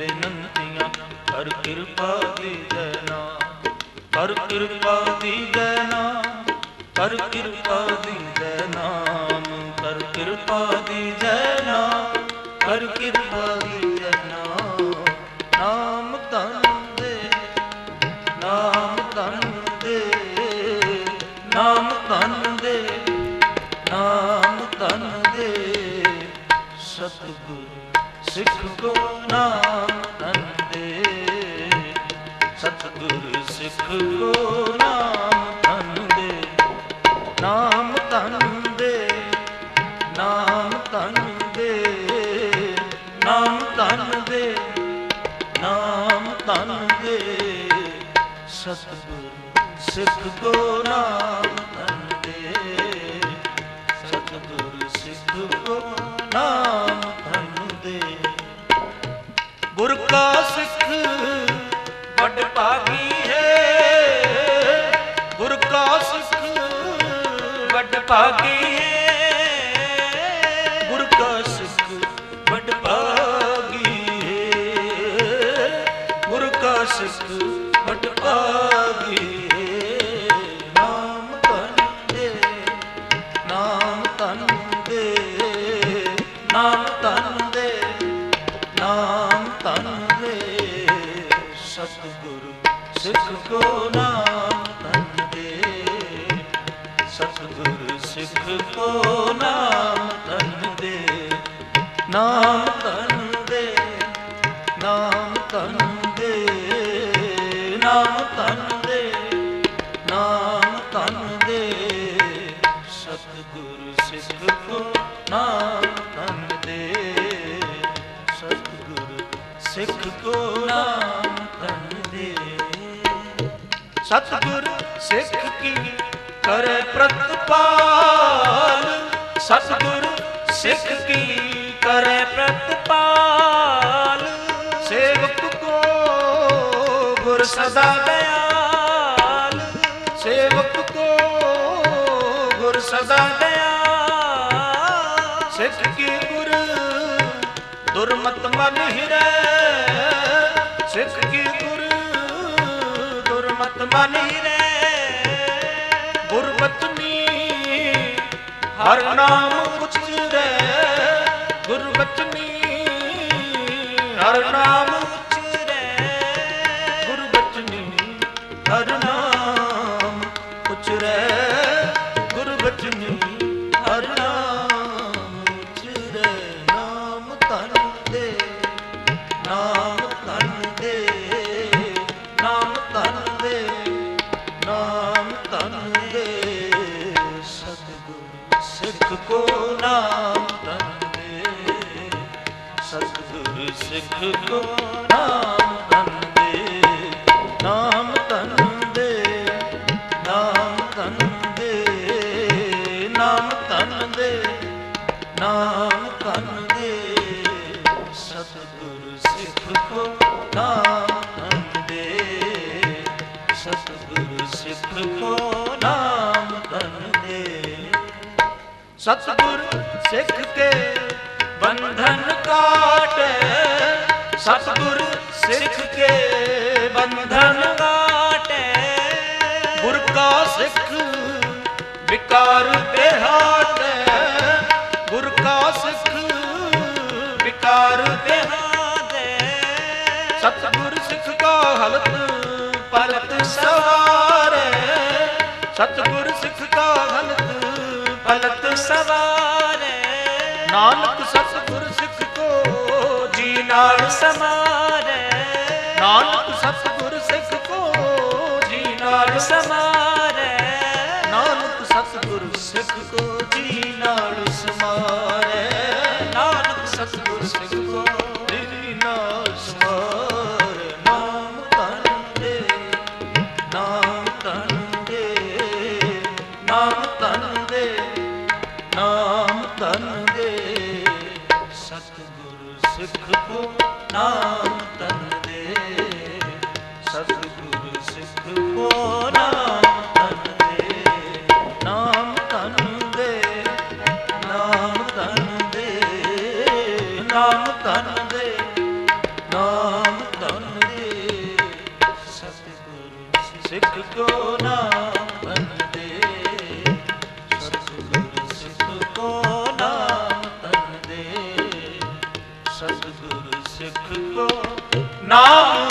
ਬੇਨੰਤੀਆਂ ਕਰ ਕਿਰਪਾ ਦੀ ਜੈਨਾ ਕਰ ਕਿਰਪਾ ਦੀ ਜੈਨਾ ਕਰ ਕਿਰਪਾ ਦੀ ਨਾਮ ਕਰ ਕਿਰਪਾ ਦੀ ਜੈਨਾ ਕਰ ਕਿਰਪਾ ਦੀ ਜੈਨਾ ਨਾਮ ਤਨ ਦੇ, ਨਾਮ ਧਨ ਦੇ, ਨਾਮ ਧਨ ਦੇ, ਨਾਮ ਤਨ ਦੇ, ਸਤਿਗੁਰੂ ਸਿੱਖ ਕੋ ਨਾਮ ਤਨ ਸਤਿਗੁਰ ਸਿੱਖ ਕੋ ਨਾਮ ਤਨ ਨਾਮ ਤਨ ਨਾਮ ਤਨ ਨਾਮ ਤਨ ਦੇ, ਨਾਮ ਤਨ ਦੇ। ਸਤਿਗੁਰ ਸਿੱਖ ਕੋ ਨਾਮ ਤਨ ਸਤਿਗੁਰ ਸਿੱਖ ਕੋ ਨਾਮ ਗੁਰ ਕਾ ਸਿੱਖ ਵੱਡ ਭਾਗੀ ਹੈ। ਗੁਰ ਕਾ ਸਿੱਖ ਵੱਡ ਭਾਗੀ ਹੈ। ਗੁਰ ਕਾ ਸਿੱਖ ਵੱਡ ਭਾਗੀ ਹੈ। ਗੁਰ ਕਾ ਸਿੱਖ ਵੱਡ ਭਾਗੀ ਸਿੱਖ ਕੋ ਨਾਮ ਤਨ ਦੇ ਸਤਿਗੁਰੂ ਸਿੱਖ ਕੋ ਨਾਮ ਤਨ ਦੇ ਨਾਮ ਤਨ ਦੇ ਨਾਮ ਤਨ ਦੇ ਨਾਮ ਤਨ ਦੇ ਨਾਮ ਤਨ ਦੇ ਸਤਿਗੁਰੂ ਸਿੱਖ ਕੋ ਨਾਮ ਤਨ ਦੇ ਸਤਿਗੁਰੂ ਸਿੱਖ ਕੋ ਨਾਮ ਤਨ ਦੇ ਸਤਿਗੁਰ ਸਿੱਖ ਕੀ ਕਰੇ ਪ੍ਰਤਪਾਲ? ਸਤਿਗੁਰ ਸਿੱਖ ਕੀ ਕਰੇ ਪ੍ਰਤਪਾਲ? ਸੇਵਕ ਕੋ ਗੁਰ ਸਦਾ ਦਇਆਲ। ਸੇਵਕ ਕੋ ਗੁਰ ਸਦਾ ਦਇਆਲ। ਸਿੱਖ ਕੀ ਗੁਰ ਦੁਰਮਤ ਮਨ ਹਿਰੈ? ਸਿੱਖ ਦੁਰਮਤ ਰੇ। ਹਿਰੈ ਗੁਰਬਚਨੀ ਹਰ ਨਾਮ ਉਚਰੈ ਗੁਰਬਚਨੀ ਹਰ ਨਾਮ ਉਚਰੈ ਗੁਰਬਚਨੀ ਹਰ ਨਾਮ ਉਚਰੈ ਸਤਿਗੁਰ ਸਿੱਖ ਕੋ ਨਾਮ ਤਨ ਦੇ ਨਾਮ ਤਨ ਦੇ ਨਾਮ ਤਨ ਦੇ ਨਾਮ ਤਨ ਦੇ ਨਾਮ ਧਨ ਦੇ, ਸਤਿਗੁਰ ਸਿੱਖ ਕੋ ਨਾਮ ਤਨ ਦੇ ਸਤਿਗੁਰ ਸਿੱਖ ਕੋ ਨਾਮ ਤਨ ਦੇ, ਸਤਿਗੁਰ ਸਿੱਖ ਕੇ ਸਤਿਗੁਰ ਸਿੱਖ ਕੇ ਬੰਧਨ ਕਾਟੇ ਗੁਰ ਕਾ ਸਿੱਖ ਵਿਕਾਰ ਦੇਹਾਟੇ ਗੁਰ ਕਾ ਸਿੱਖ ਵਿਕਾਰ ਦੇਹਾਟੇ ਸਤਿਗੁਰ ਸਿੱਖ ਕਾ ਹਲਤ ਪਲਤ ਸਵਾਰੇ। ਸਤਿਗੁਰ ਸਿੱਖ ਕਾ ਹਲਤ ਪਲਤ ਸਵਾਰੇ। ਨਾਨਕ ਸਤਿਗੁਰ ਨਾਲ ਸਮਾਰੇ। ਨਾਨਕ ਸਤਿਗੁਰ ਸਿੱਖ ਕੋ ਜੀ ਨਾਲ ਸਮਾਰੇ। ਨਾਨਕ ਸਤਿਗੁਰ ਸਿੱਖ ਕੋ ਜੀ। ਸਿੱਖ ਕੋ ਨਾਮ ਤਨ ਦੇ ਸਿੱਖ ਕੋ ਨਾਮ ਤਨ ਦੇ, ਨਾਮ ਤਨ ਦੇ ਨਾਮ ਤਨ ਨਾਮ ਤਨ ਨਾਮ ਤਨ ਦੇ। ਸਿੱਖ ਕੋ ਨਾਮ ਤਨ ਸਿੱਖ ਕੋ ਨਾਮ